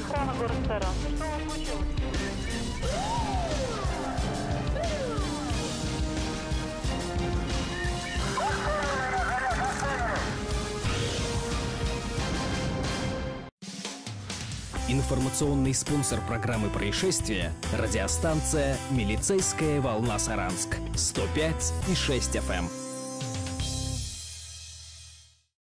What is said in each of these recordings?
охрана город Саран. Что у вас случилось? Информационный спонсор программы происшествия – радиостанция «Милицейская волна Саранск» 105 и 6 FM.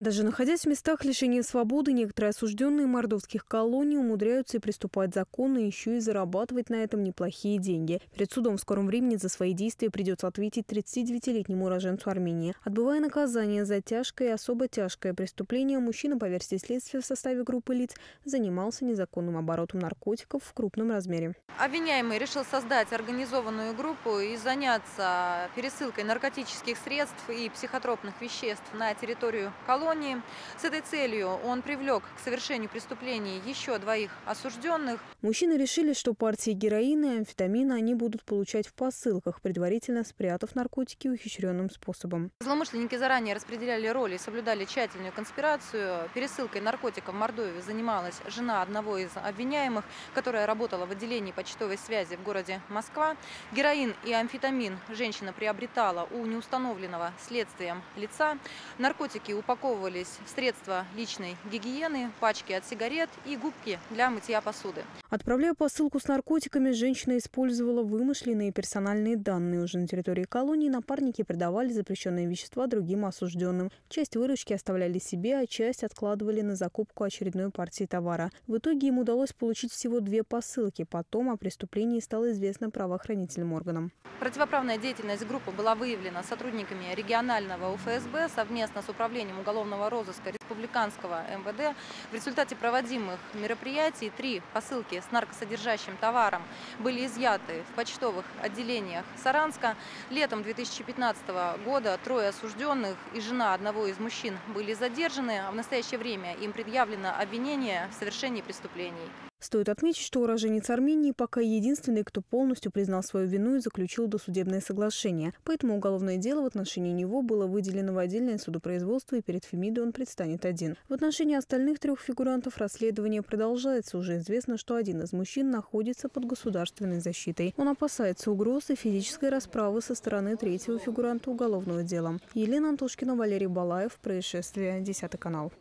Даже находясь в местах лишения свободы, некоторые осужденные мордовских колоний умудряются и приступать законно, еще и зарабатывать на этом неплохие деньги. Перед судом в скором времени за свои действия придется ответить 39-летнему уроженцу Армении. Отбывая наказание за тяжкое и особо тяжкое преступление, мужчина, по версии следствия, в составе группы лиц занимался незаконным оборотом наркотиков в крупном размере. Обвиняемый решил создать организованную группу и заняться пересылкой наркотических средств и психотропных веществ на территорию колонии. С этой целью он привлек к совершению преступлений еще двоих осужденных. Мужчины решили, что партии героина и амфетамина они будут получать в посылках, предварительно спрятав наркотики ухищренным способом. Злоумышленники заранее распределяли роли и соблюдали тщательную конспирацию. Пересылкой наркотиков в Мордовии занималась жена одного из обвиняемых, которая работала в отделении почтовой связи в городе Москва. Героин и амфетамин женщина приобретала у неустановленного следствием лица. Наркотики упаковывались в средства личной гигиены, пачки от сигарет и губки для мытья посуды. Отправляя посылку с наркотиками, женщина использовала вымышленные персональные данные. Уже на территории колонии напарники продавали запрещенные вещества другим осужденным. Часть выручки оставляли себе, а часть откладывали на закупку очередной партии товара. В итоге им удалось получить всего две посылки. Потом о преступлении стало известно правоохранительным органам. Противоправная деятельность группы была выявлена сотрудниками регионального УФСБ совместно с Управлением уголовного розыска Республиканского МВД. В результате проводимых мероприятий три посылки с наркосодержащим товаром были изъяты в почтовых отделениях Саранска. Летом 2015 года трое осужденных и жена одного из мужчин были задержаны, а в настоящее время им предъявлено обвинение в совершении преступлений. Стоит отметить, что уроженец Армении пока единственный, кто полностью признал свою вину и заключил досудебное соглашение. Поэтому уголовное дело в отношении него было выделено в отдельное судопроизводство, и перед Фемидой он предстанет один. В отношении остальных трех фигурантов расследование продолжается. Уже известно, что один из мужчин находится под государственной защитой. Он опасается угроз и физической расправы со стороны третьего фигуранта уголовного дела. Елена Антошкина, Валерий Балаев. Происшествие. 10 канал.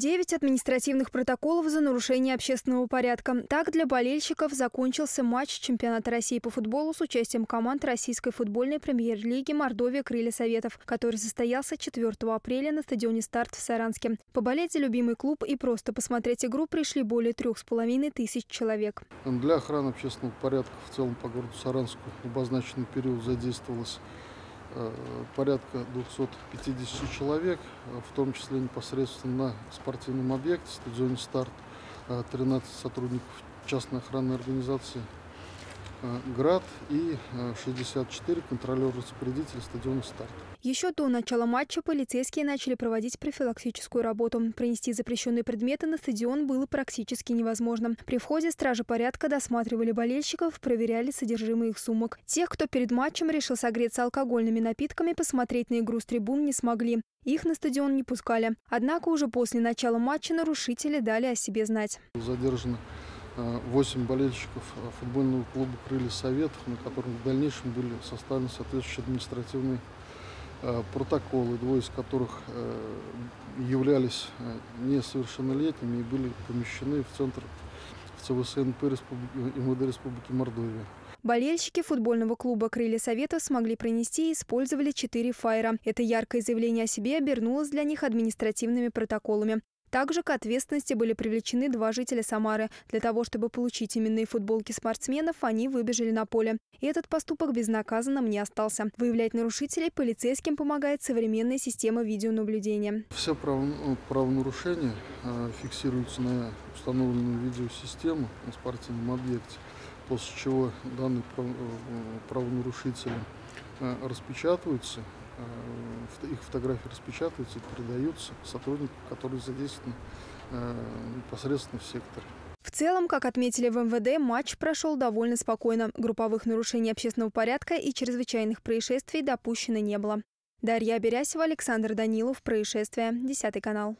Девять административных протоколов за нарушение общественного порядка. Так, для болельщиков закончился матч чемпионата России по футболу с участием команд российской футбольной премьер-лиги «Мордовия. Крылья Советов», который состоялся 4 апреля на стадионе «Старт» в Саранске. Поболеть за любимый клуб и просто посмотреть игру пришли более трех с половиной тысяч человек. Для охраны общественного порядка в целом по городу Саранску обозначенный период задействовалось порядка 250 человек, э, в том числе непосредственно на спортивном объекте, стадионе «Старт», э, 13 сотрудников частной охранной организации. э, «Град» и э, 64 контролер-распорядитель стадиона «Старт». Еще до начала матча полицейские начали проводить профилактическую работу. Пронести запрещенные предметы на стадион было практически невозможно. При входе стражи порядка досматривали болельщиков, проверяли содержимое их сумок. Тех, кто перед матчем решил согреться алкогольными напитками, посмотреть на игру с трибун не смогли. Их на стадион не пускали. Однако уже после начала матча нарушители дали о себе знать. Задержано 8 болельщиков э, футбольного клуба «Крылья Советов», на котором в дальнейшем были составлены соответствующие административные э, протоколы, двое из которых э, являлись э, несовершеннолетними и были помещены в центр ЦВСНП Республики, МВД Республики Мордовия. Болельщики футбольного клуба «Крылья Совета» смогли пронести и использовали четыре фаера. Это яркое заявление о себе обернулось для них административными протоколами. Также к ответственности были привлечены два жителя Самары. Для того, чтобы получить именные футболки спортсменов, они выбежали на поле. И этот поступок безнаказанным не остался. Выявлять нарушителей полицейским помогает современная система видеонаблюдения. Все прав... правонарушения э, фиксируются на установленную видеосистему на спортивном объекте, после чего данные прав... правонарушители э, распечатываются их фотографии распечатываются и передаются сотрудникам, которые задействованы непосредственно в секторе. В целом, как отметили в МВД, матч прошел довольно спокойно. Групповых нарушений общественного порядка и чрезвычайных происшествий допущено не было. Дарья Берясева, Александр Данилов. Происшествие. Десятый канал.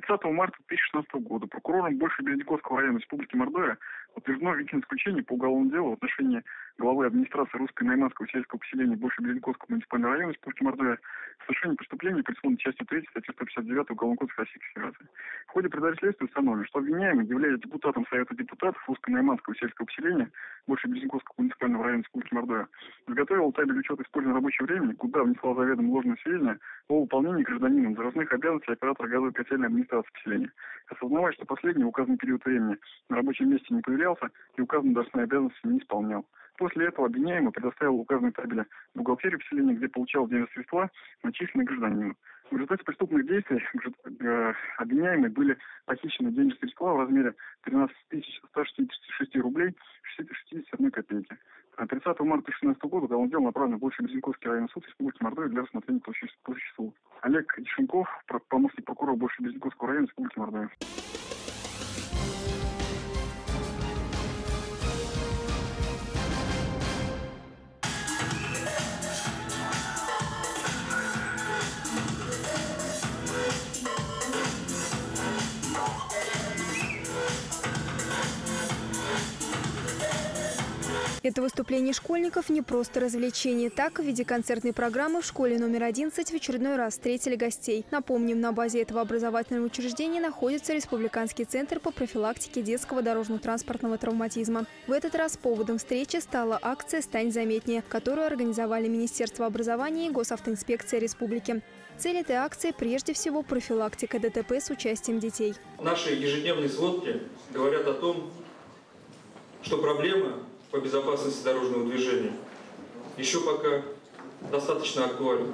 30 марта 2016 года прокурором Большей Березниковского района Республики Мордовия утверждено обвинительное заключение по уголовному делу в отношении главы администрации русско-найманского сельского поселения Большей Березниковского муниципального района Республики Мордовия в совершении преступления, предусмотренной частью 3 статьи 159 Уголовного кодекса Российской Федерации. В ходе предательства установлено, что обвиняемый, являясь депутатом Совета депутатов русско-найманского сельского поселения Большей Березниковского муниципального района Республики Мордовия, изготовил табель учета использования рабочего времени, куда внесла заведомо ложное сведения о выполнении гражданином должностных обязанностей оператора газовой котельной администрации поселения. Осознавая, что последний в указанный период времени на рабочем месте не появлялся и указанные должностные обязанности не исполнял. После этого обвиняемый предоставил указанные табели бухгалтерии поселения, где получал денежные средства, начисленные гражданину. В результате преступных действий э, обвиняемые были похищены денежные средства в размере 13 166 рублей 61 копейки. 30 марта 2016 года уголовное дело направлено в Большой Березенковский районный суд Республики Мордовия для рассмотрения по существу. Олег Дешенков, помощник прокурора Большой Березенковского района Республики Мордовия. Это выступление школьников не просто развлечение. Так, в виде концертной программы в школе номер 11 в очередной раз встретили гостей. Напомним, на базе этого образовательного учреждения находится Республиканский центр по профилактике детского дорожно-транспортного травматизма. В этот раз поводом встречи стала акция «Стань заметнее», которую организовали Министерство образования и Госавтоинспекция Республики. Цель этой акции прежде всего профилактика ДТП с участием детей. Наши ежедневные сводки говорят о том, что проблема по безопасности дорожного движения еще пока достаточно актуальна.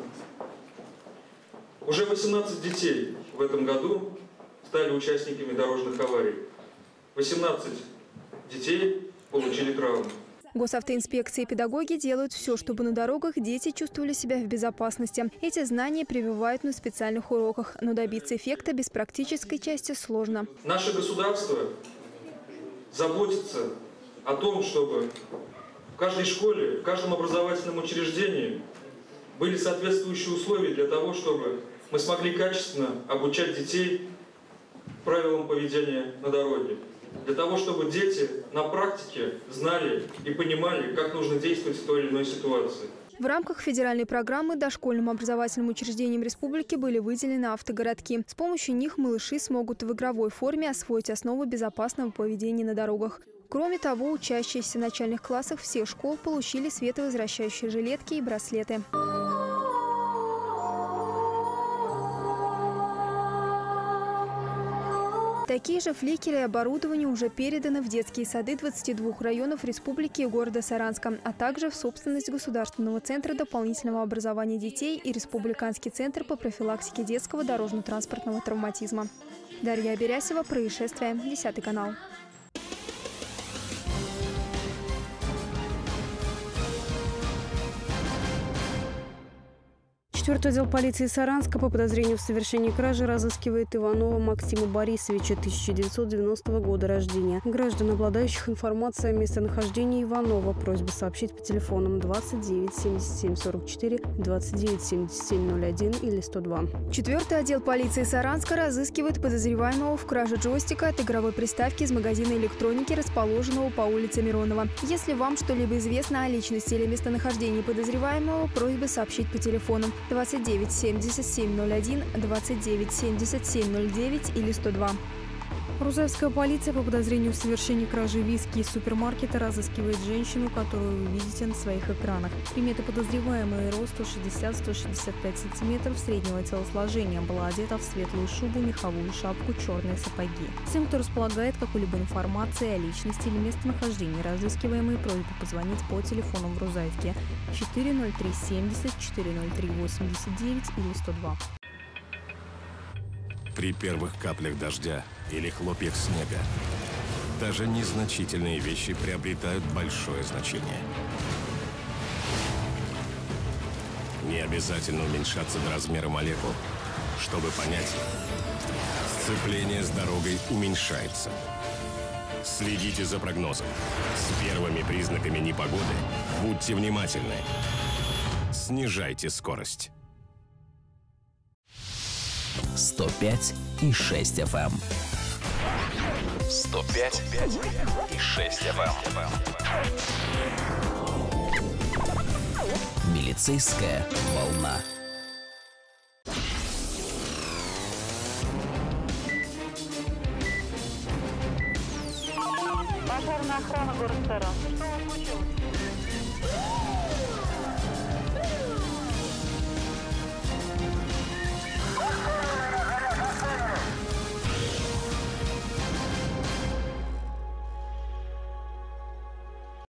Уже 18 детей в этом году стали участниками дорожных аварий. 18 детей получили травмы. Госавтоинспекции и педагоги делают все, чтобы на дорогах дети чувствовали себя в безопасности. Эти знания прививают на специальных уроках, но добиться эффекта без практической части сложно. Наше государство заботится о том, чтобы в каждой школе, в каждом образовательном учреждении были соответствующие условия для того, чтобы мы смогли качественно обучать детей правилам поведения на дороге. Для того, чтобы дети на практике знали и понимали, как нужно действовать в той или иной ситуации. В рамках федеральной программы дошкольным образовательным учреждениям республики были выделены автогородки. С помощью них малыши смогут в игровой форме освоить основы безопасного поведения на дорогах. Кроме того, учащиеся начальных классах всех школ получили световозвращающие жилетки и браслеты. Такие же фликеры и оборудование уже переданы в детские сады 22 районов республики и города Саранска, а также в собственность Государственного центра дополнительного образования детей и Республиканский центр по профилактике детского дорожно-транспортного травматизма. Дарья Берясева, происшествие, 10 канал. Четвертый отдел полиции Саранска по подозрению в совершении кражи разыскивает Иванова Максима Борисовича, 1990 года рождения. Граждан, обладающих информацией о местонахождении Иванова, просьба сообщить по телефонам 29 77 44, 29 77 01 или 102. Четвертый отдел полиции Саранска разыскивает подозреваемого в краже джойстика от игровой приставки из магазина электроники, расположенного по улице Миронова. Если вам что-либо известно о личности или местонахождении подозреваемого, просьба сообщить по телефону 29 77 01, 29 77 09 или 102. Рузаевская полиция по подозрению в совершении кражи виски из супермаркета разыскивает женщину, которую вы видите на своих экранах. Приметы подозреваемой рост 160-165 см среднего телосложения. Была одета в светлую шубу, меховую шапку, черные сапоги. Всем, кто располагает какой-либо информацией о личности или местонахождении разыскиваемой, просьба позвонить по телефону в Рузаевке 40370 40389 или 102. При первых каплях дождя или хлопьях снега даже незначительные вещи приобретают большое значение. Не обязательно уменьшаться до размера молекул, чтобы понять, сцепление с дорогой уменьшается. Следите за прогнозом. С первыми признаками непогоды будьте внимательны. Снижайте скорость. 105 и 6 FM. 105 и 6 FM. Эм. Милицейская волна. Пожарная охрана город Саранск.